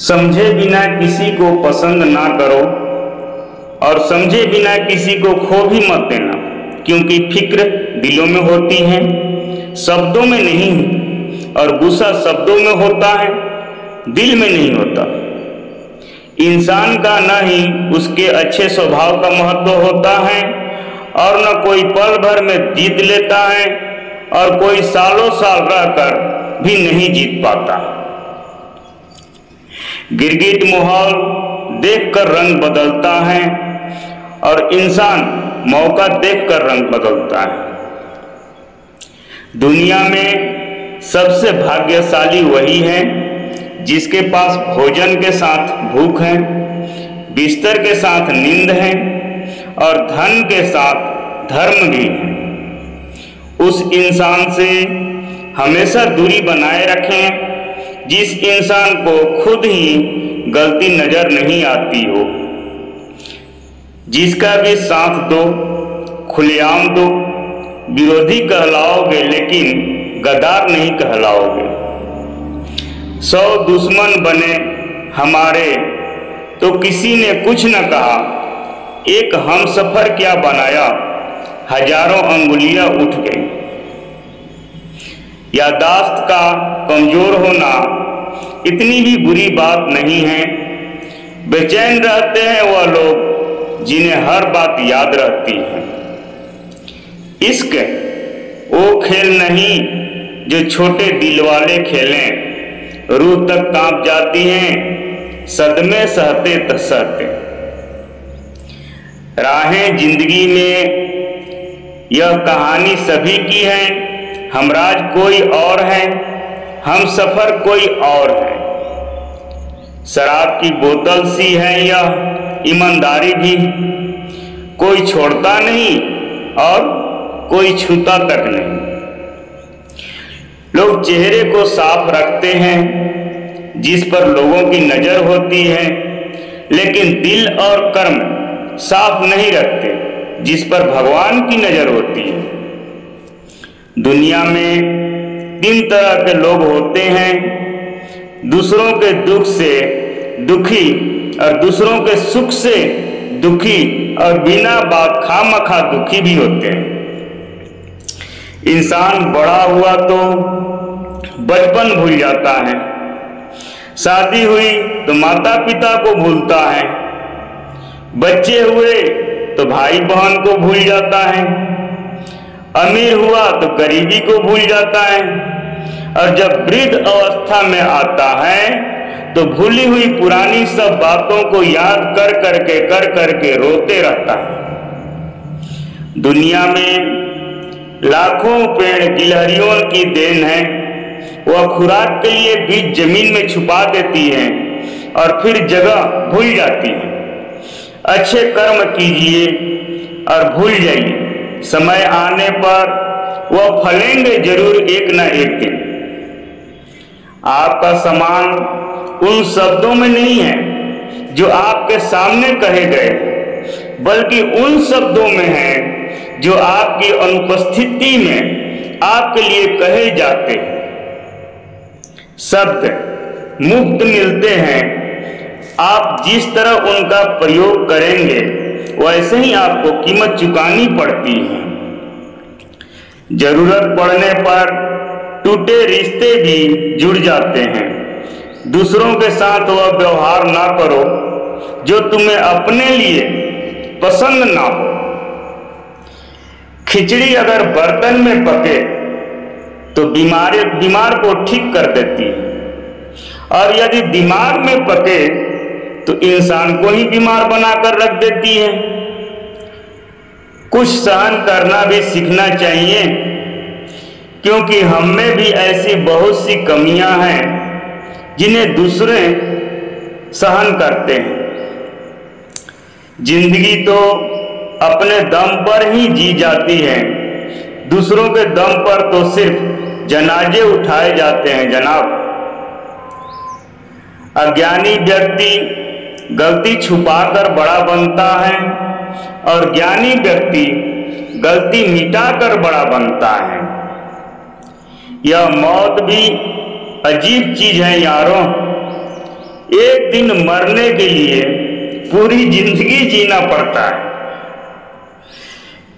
समझे बिना किसी को पसंद ना करो और समझे बिना किसी को खो भी मत देना, क्योंकि फ़िक्र दिलों में होती है, शब्दों में नहीं, और गुस्सा शब्दों में होता है, दिल में नहीं होता। इंसान का न ही उसके अच्छे स्वभाव का महत्व होता है, और न कोई पल भर में जीत लेता है, और कोई सालों साल रहकर भी नहीं जीत पाता। गिरगिट माहौल देखकर रंग बदलता है और इंसान मौका देखकर रंग बदलता है। दुनिया में सबसे भाग्यशाली वही है, जिसके पास भोजन के साथ भूख है, बिस्तर के साथ नींद है और धन के साथ धर्म भी है। उस इंसान से हमेशा दूरी बनाए रखें जिस इंसान को खुद ही गलती नज़र नहीं आती हो, जिसका भी साथ दो, खुलेआम दो, विरोधी कहलाओगे लेकिन गदार नहीं कहलाओगे। सौ दुश्मन बने हमारे तो किसी ने कुछ न कहा। एक हम सफ़र क्या बनाया? हज़ारों अंगुलियाँ उठ गई। यादाश्त का कमज़ोर होना इतनी भी बुरी बात नहीं है। बेचैन रहते हैं वह लोग जिन्हें हर बात याद रहती है। इश्क वो खेल नहीं जो छोटे दिल वाले खेलें। रूह तक काँप जाती हैं, सदमे सहते तसहते राहें ज़िंदगी में, यह कहानी सभी की है हमराज कोई और है। हम सफ़र कोई और है। शराब की बोतल सी है यह ईमानदारी भी? कोई छोड़ता नहीं और कोई छूता तक नहीं। लोग चेहरे को साफ़ रखते हैं, जिस पर लोगों की नज़र होती है, लेकिन दिल और कर्म साफ़ नहीं रखते, जिस पर भगवान की नज़र होती है। दुनिया में तीन तरह के लोग होते हैं। दूसरों के दुख से दुखी और दूसरों के सुख से दुखी और बिना बात खामखा दुखी भी होते हैं। इंसान बड़ा हुआ तो बचपन भूल जाता है। शादी हुई तो माता पिता को भूलता है। बच्चे हुए तो भाई बहन को भूल जाता है। अमीर हुआ तो गरीबी को भूल जाता है। और जब वृद्ध अवस्था में आता है तो भूली हुई पुरानी सब बातों को याद कर करके कर करके कर रोते रहता है। दुनिया में लाखों पेड़ गिलहरियों की देन है। वह खुराक के लिए बीज ज़मीन में छुपा देती है और फिर जगह भूल जाती है। अच्छे कर्म कीजिए और भूल जाइए। समय आने पर वह फलेंगे ज़रूर एक न एक दिन। आपका समान उन शब्दों में नहीं है जो आपके सामने कहे गए, बल्कि उन शब्दों में है जो आपकी अनुपस्थिति में आपके लिए कहे जाते हैं। शब्द मुफ़्त मिलते हैं। आप जिस तरह उनका प्रयोग करेंगे वैसे ही आपको कीमत चुकानी पड़ती है। ज़रूरत पड़ने पर टूटे रिश्ते भी जुड़ जाते हैं। दूसरों के साथ वह व्यवहार ना करो, जो तुम्हें अपने लिए पसंद ना हो। खिचड़ी अगर बर्तन में पके तो बीमारी बीमार को ठीक कर देती है। और यदि दिमाग में पके तो इंसान को ही बीमार बनाकर रख देती है। कुछ सहन करना भी सीखना चाहिए, क्योंकि हम में भी ऐसी बहुत सी कमियाँ हैं, जिन्हें दूसरे सहन करते हैं। ज़िंदगी तो अपने दम पर ही जी जाती है, दूसरों के दम पर तो सिर्फ़ जनाजे उठाए जाते हैं, जनाब। अज्ञानी व्यक्ति गलती छुपाकर बड़ा बनता है और ज्ञानी व्यक्ति गलती मिटाकर बड़ा बनता है। यह मौत भी अजीब चीज़ है यारों। एक दिन मरने के लिए पूरी ज़िंदगी जीना पड़ता है।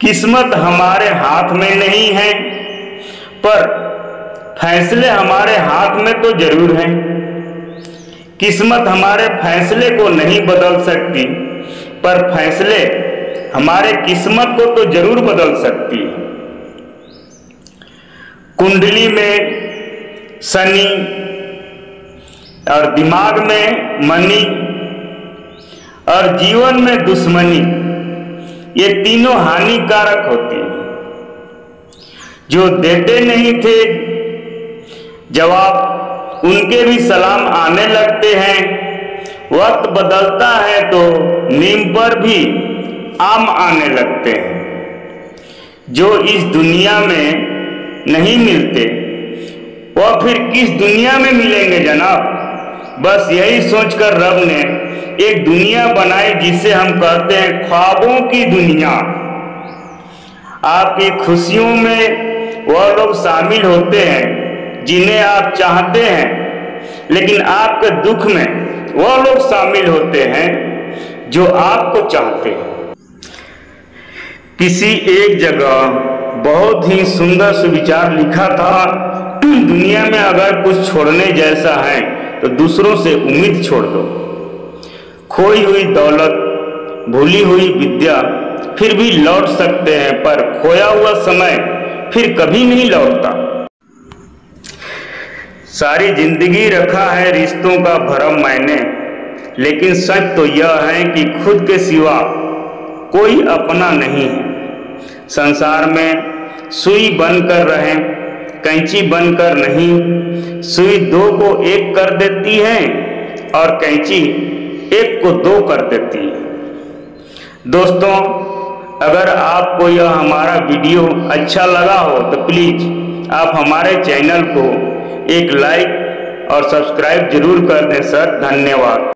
किस्मत हमारे हाथ में नहीं है, पर फैसले हमारे हाथ में तो ज़रूर हैं। किस्मत हमारे फैसले को नहीं बदल सकती, पर फैसले हमारे किस्मत को तो ज़रूर बदल सकती है। कुंडली में शनि और दिमाग में मनी और जीवन में दुश्मनी, ये तीनों हानिकारक होती है। जो देते नहीं थे, जवाब उनके भी सलाम आने लगते हैं। वक्त बदलता है तो नीम पर भी आम आने लगते हैं। जो इस दुनिया में नहीं मिलते वह फिर किस दुनिया में मिलेंगे जनाब? बस यही सोचकर रब ने एक दुनिया बनाई जिसे हम कहते हैं ख्वाबों की दुनिया। आपकी खुशियों में वह लोग शामिल होते हैं। जिन्हें आप चाहते हैं। लेकिन आपके दुख में वह लोग शामिल होते हैं जो आपको चाहते हैं। किसी एक जगह बहुत ही सुंदर सुविचार लिखा था, दुनिया में अगर कुछ छोड़ने जैसा है तो दूसरों से उम्मीद छोड़ दो। खोई हुई दौलत, भूली हुई विद्या, फिर भी लौट सकते हैं, पर खोया हुआ समय फिर कभी नहीं लौटता। सारी ज़िंदगी रखा है रिश्तों का भरम मैंने। लेकिन सच तो यह है कि खुद के सिवा कोई अपना नहीं है। संसार में सुई बनकर रहे, कैंची बनकर नहीं। सुई दो को एक कर देती है और कैंची एक को दो कर देती है। दोस्तों, अगर आपको यह हमारा वीडियो अच्छा लगा हो तो प्लीज़ आप हमारे चैनल को एक लाइक और सब्सक्राइब ज़रूर कर दें सर धन्यवाद.